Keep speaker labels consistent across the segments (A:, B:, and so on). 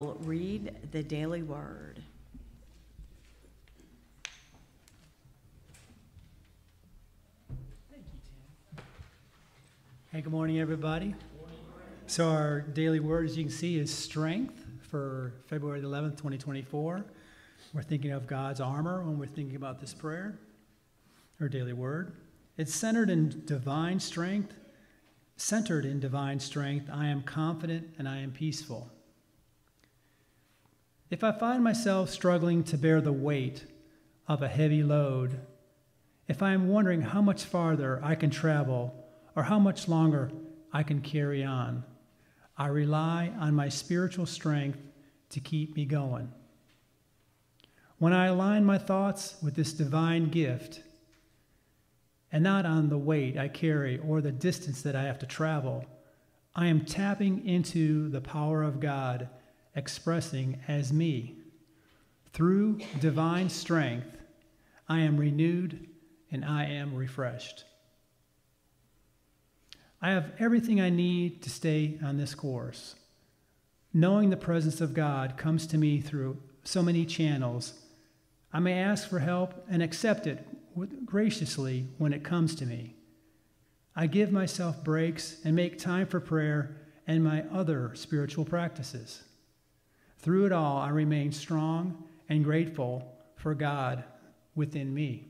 A: read the daily word.
B: Hey, good morning, everybody. So, our daily word, as you can see, is strength for February 11th, 2024. We're thinking of God's armor when we're thinking about this prayer, our daily word. It's centered in divine strength. Centered in divine strength, I am confident and I am peaceful. If I find myself struggling to bear the weight of a heavy load, if I am wondering how much farther I can travel or how much longer I can carry on, I rely on my spiritual strength to keep me going. When I align my thoughts with this divine gift, and not on the weight I carry or the distance that I have to travel, I am tapping into the power of God expressing as me. Through divine strength, I am renewed and I am refreshed. I have everything I need to stay on this course. Knowing the presence of God comes to me through so many channels, I may ask for help and accept it graciously when it comes to me. I give myself breaks and make time for prayer and my other spiritual practices. Through it all, I remain strong and grateful for God within me.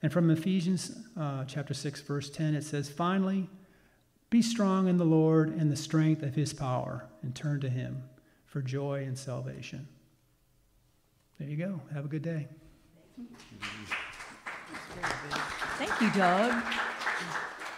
B: And from Ephesians uh, chapter 6, verse 10, it says, Finally, be strong in the Lord and the strength of his power, and turn to him for joy and salvation. There you go. Have a good day.
A: Thank you, Doug.